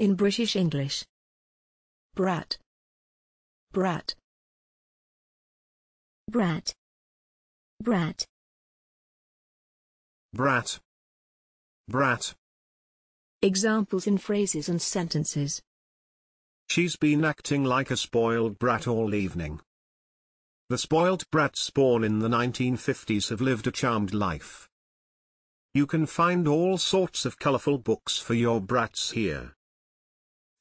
In British English. Brat. Brat. brat, brat, brat, brat. Examples in phrases and sentences. She's been acting like a spoiled brat all evening. The spoiled brats born in the 1950s have lived a charmed life. You can find all sorts of colorful books for your brats here.